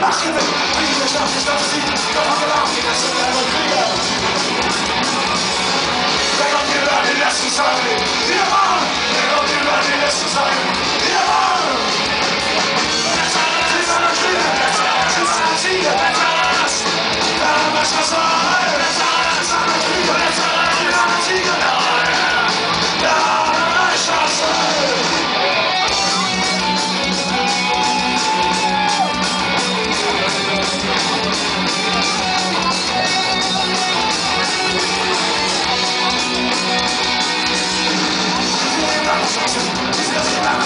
Society, the amor, el hombre de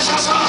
Russia's